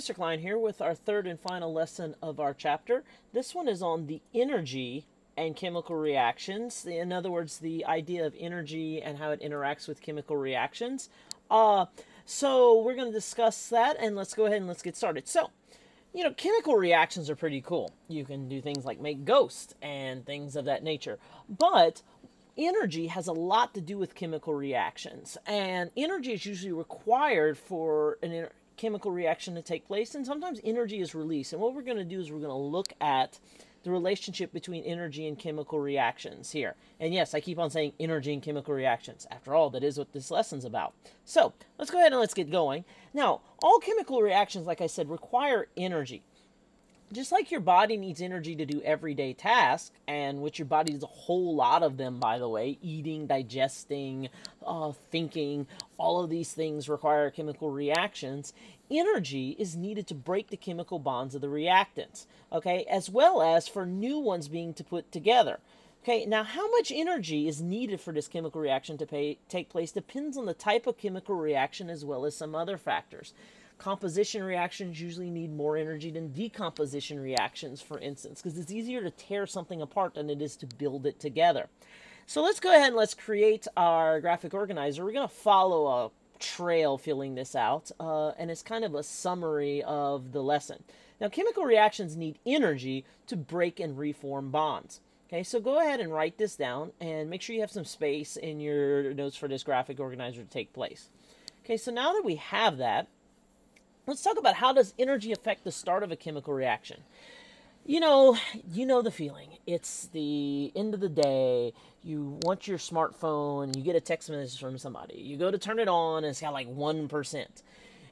Mr. Klein here with our third and final lesson of our chapter. This one is on the energy and chemical reactions. In other words, the idea of energy and how it interacts with chemical reactions. Uh, so we're going to discuss that and let's go ahead and let's get started. So, you know, chemical reactions are pretty cool. You can do things like make ghosts and things of that nature. But energy has a lot to do with chemical reactions, and energy is usually required for an chemical reaction to take place, and sometimes energy is released. And what we're going to do is we're going to look at the relationship between energy and chemical reactions here. And yes, I keep on saying energy and chemical reactions. After all, that is what this lesson's about. So let's go ahead and let's get going. Now, all chemical reactions, like I said, require energy just like your body needs energy to do everyday tasks, and which your body does a whole lot of them, by the way, eating, digesting, uh, thinking, all of these things require chemical reactions. Energy is needed to break the chemical bonds of the reactants, okay, as well as for new ones being to put together. Okay, now how much energy is needed for this chemical reaction to pay, take place depends on the type of chemical reaction as well as some other factors. Composition reactions usually need more energy than decomposition reactions, for instance, because it's easier to tear something apart than it is to build it together. So let's go ahead and let's create our graphic organizer. We're going to follow a trail filling this out, uh, and it's kind of a summary of the lesson. Now, chemical reactions need energy to break and reform bonds. Okay, so go ahead and write this down and make sure you have some space in your notes for this graphic organizer to take place. Okay, so now that we have that, Let's talk about how does energy affect the start of a chemical reaction. You know, you know the feeling. It's the end of the day. You want your smartphone you get a text message from somebody. You go to turn it on and it's got like 1%.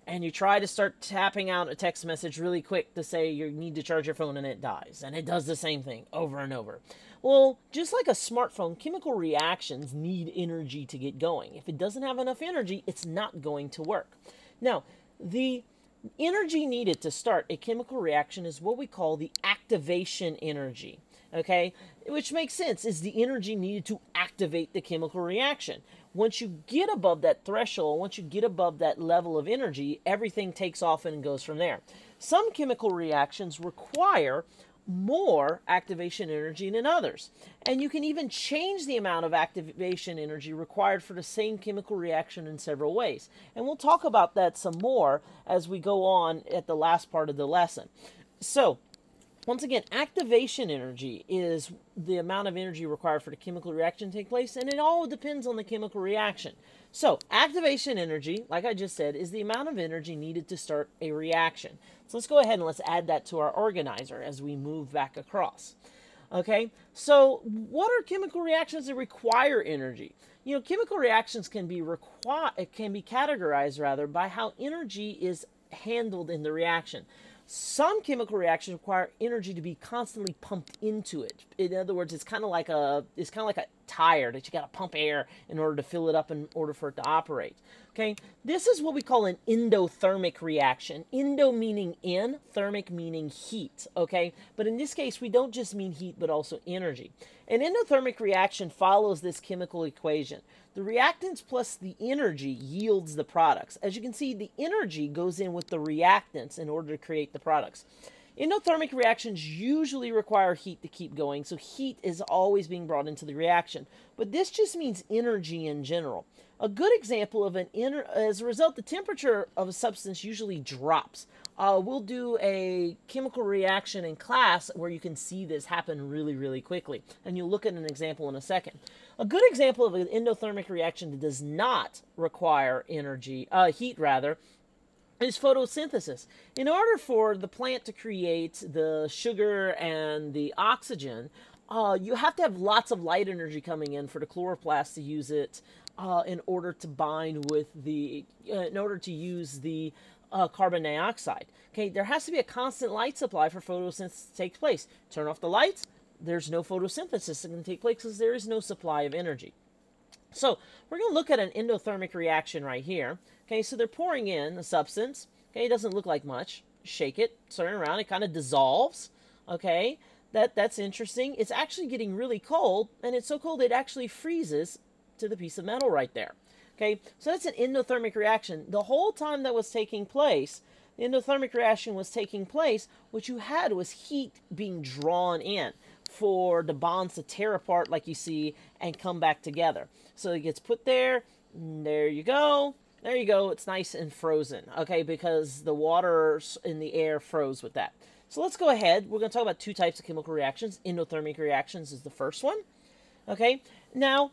And you try to start tapping out a text message really quick to say you need to charge your phone and it dies. And it does the same thing over and over. Well, just like a smartphone, chemical reactions need energy to get going. If it doesn't have enough energy, it's not going to work. Now, the energy needed to start a chemical reaction is what we call the activation energy okay? Which makes sense. Is the energy needed to activate the chemical reaction. Once you get above that threshold once you get above that level of energy everything takes off and goes from there. Some chemical reactions require more activation energy than others. And you can even change the amount of activation energy required for the same chemical reaction in several ways. And we'll talk about that some more as we go on at the last part of the lesson. So, once again, activation energy is the amount of energy required for the chemical reaction to take place, and it all depends on the chemical reaction. So, activation energy, like I just said, is the amount of energy needed to start a reaction. So let's go ahead and let's add that to our organizer as we move back across. Okay, so what are chemical reactions that require energy? You know, chemical reactions can be require can be categorized rather by how energy is handled in the reaction. Some chemical reactions require energy to be constantly pumped into it. In other words, it's kind of like a it's kind of like a tire that you got to pump air in order to fill it up in order for it to operate. Okay, this is what we call an endothermic reaction. Endo meaning in, thermic meaning heat. Okay, but in this case, we don't just mean heat but also energy. An endothermic reaction follows this chemical equation. The reactants plus the energy yields the products. As you can see, the energy goes in with the reactants in order to create the products. Endothermic reactions usually require heat to keep going, so heat is always being brought into the reaction. But this just means energy in general. A good example of an inner, as a result, the temperature of a substance usually drops. Uh, we'll do a chemical reaction in class where you can see this happen really, really quickly. And you'll look at an example in a second. A good example of an endothermic reaction that does not require energy, uh, heat rather, is photosynthesis. In order for the plant to create the sugar and the oxygen, uh, you have to have lots of light energy coming in for the chloroplast to use it uh, in order to bind with the, uh, in order to use the uh, carbon dioxide. Okay, there has to be a constant light supply for photosynthesis to take place. Turn off the lights, there's no photosynthesis that can take place because there is no supply of energy. So we're going to look at an endothermic reaction right here. Okay, so they're pouring in a substance. Okay, it doesn't look like much. Shake it, turn it around, it kind of dissolves. Okay, that that's interesting. It's actually getting really cold, and it's so cold it actually freezes to the piece of metal right there. Okay, so that's an endothermic reaction. The whole time that was taking place, the endothermic reaction was taking place, what you had was heat being drawn in for the bonds to tear apart like you see and come back together. So it gets put there, there you go, there you go, it's nice and frozen, okay, because the water in the air froze with that. So let's go ahead, we're going to talk about two types of chemical reactions. Endothermic reactions is the first one, okay. Now,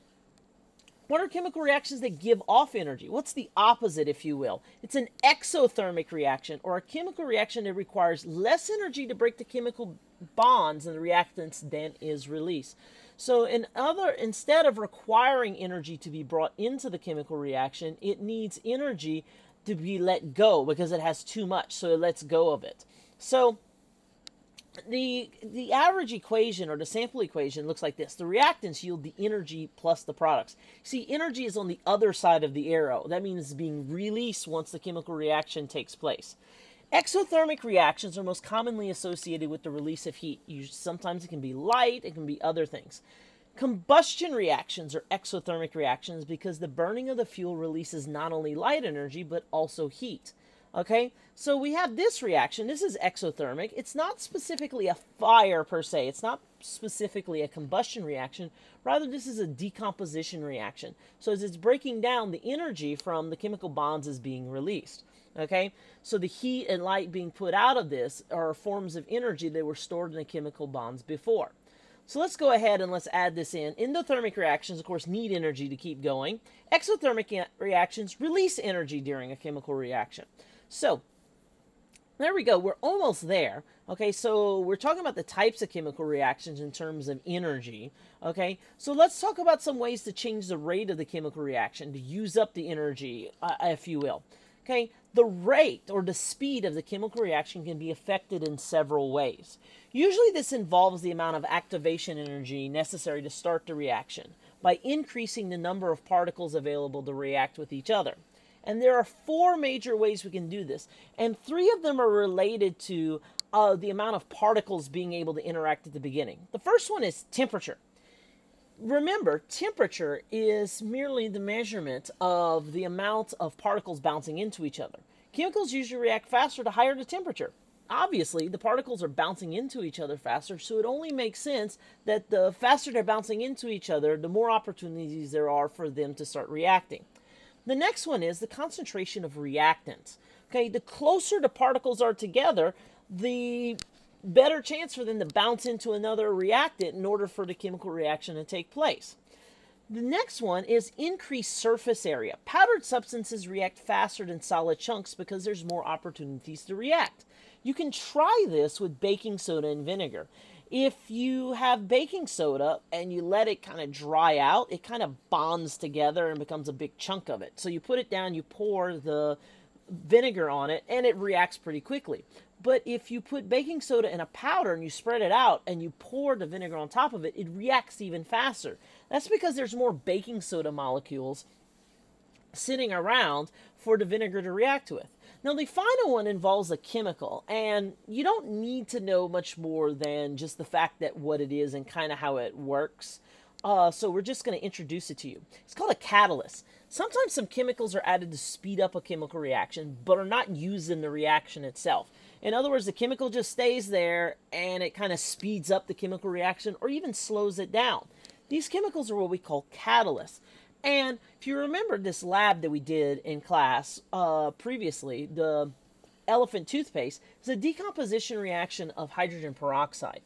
what are chemical reactions that give off energy? What's the opposite, if you will? It's an exothermic reaction, or a chemical reaction that requires less energy to break the chemical bonds and the reactants than is released. So, in other, instead of requiring energy to be brought into the chemical reaction, it needs energy to be let go because it has too much, so it lets go of it. So, the the average equation or the sample equation looks like this. The reactants yield the energy plus the products. See, energy is on the other side of the arrow. That means it's being released once the chemical reaction takes place. Exothermic reactions are most commonly associated with the release of heat. You, sometimes it can be light, it can be other things. Combustion reactions are exothermic reactions because the burning of the fuel releases not only light energy but also heat. Okay, so we have this reaction. This is exothermic. It's not specifically a fire per se. It's not specifically a combustion reaction. Rather, this is a decomposition reaction. So as it's breaking down, the energy from the chemical bonds is being released. Okay, so the heat and light being put out of this are forms of energy that were stored in the chemical bonds before. So let's go ahead and let's add this in. Endothermic reactions, of course, need energy to keep going. Exothermic reactions release energy during a chemical reaction. So there we go. We're almost there. Okay, so we're talking about the types of chemical reactions in terms of energy. Okay, so let's talk about some ways to change the rate of the chemical reaction, to use up the energy, uh, if you will. Okay, the rate or the speed of the chemical reaction can be affected in several ways. Usually, this involves the amount of activation energy necessary to start the reaction by increasing the number of particles available to react with each other. And there are four major ways we can do this. And three of them are related to uh, the amount of particles being able to interact at the beginning. The first one is temperature. Remember, temperature is merely the measurement of the amount of particles bouncing into each other. Chemicals usually react faster to higher the temperature. Obviously, the particles are bouncing into each other faster, so it only makes sense that the faster they're bouncing into each other, the more opportunities there are for them to start reacting. The next one is the concentration of reactants. Okay, the closer the particles are together, the better chance for them to bounce into another reactant in order for the chemical reaction to take place. The next one is increased surface area. Powdered substances react faster than solid chunks because there's more opportunities to react. You can try this with baking soda and vinegar if you have baking soda and you let it kind of dry out, it kind of bonds together and becomes a big chunk of it. So you put it down, you pour the vinegar on it, and it reacts pretty quickly. But if you put baking soda in a powder and you spread it out and you pour the vinegar on top of it, it reacts even faster. That's because there's more baking soda molecules sitting around for the vinegar to react with. Now, the final one involves a chemical, and you don't need to know much more than just the fact that what it is and kind of how it works. Uh, so we're just going to introduce it to you. It's called a catalyst. Sometimes some chemicals are added to speed up a chemical reaction, but are not used in the reaction itself. In other words, the chemical just stays there and it kind of speeds up the chemical reaction or even slows it down. These chemicals are what we call catalysts. And if you remember this lab that we did in class uh, previously, the elephant toothpaste is a decomposition reaction of hydrogen peroxide.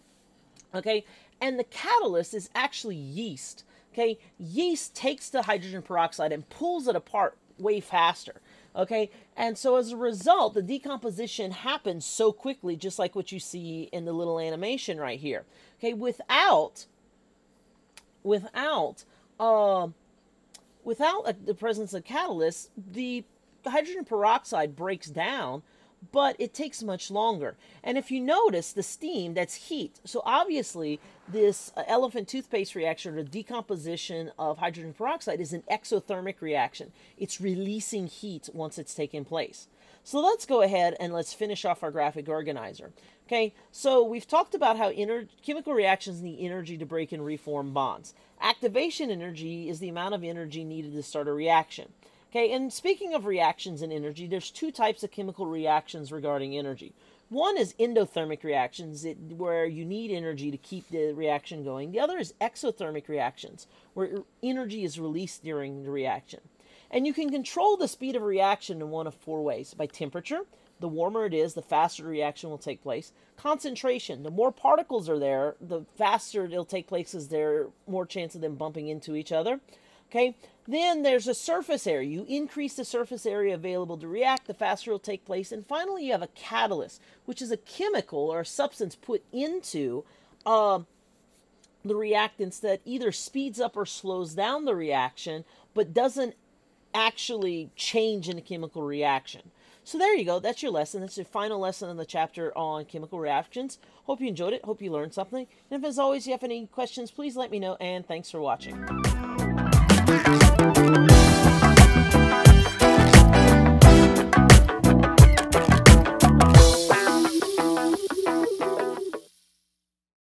Okay, and the catalyst is actually yeast. Okay, yeast takes the hydrogen peroxide and pulls it apart way faster. Okay, and so as a result, the decomposition happens so quickly, just like what you see in the little animation right here. Okay, without without uh, without a, the presence of catalysts, the hydrogen peroxide breaks down, but it takes much longer. And if you notice the steam, that's heat. So obviously, this uh, elephant toothpaste reaction or decomposition of hydrogen peroxide is an exothermic reaction. It's releasing heat once it's taken place. So let's go ahead and let's finish off our graphic organizer. Okay, so we've talked about how chemical reactions need energy to break and reform bonds. Activation energy is the amount of energy needed to start a reaction. Okay, and speaking of reactions and energy, there's two types of chemical reactions regarding energy. One is endothermic reactions, where you need energy to keep the reaction going. The other is exothermic reactions, where energy is released during the reaction. And you can control the speed of reaction in one of four ways by temperature. The warmer it is, the faster the reaction will take place. Concentration. The more particles are there, the faster it'll take place as there are more chance of them bumping into each other. Okay, then there's a surface area. You increase the surface area available to react, the faster it'll take place. And finally, you have a catalyst, which is a chemical or a substance put into uh, the reactants that either speeds up or slows down the reaction, but doesn't actually change in a chemical reaction. So there you go. That's your lesson. That's your final lesson in the chapter on chemical reactions. Hope you enjoyed it. Hope you learned something. And if, as always, you have any questions, please let me know. And thanks for watching.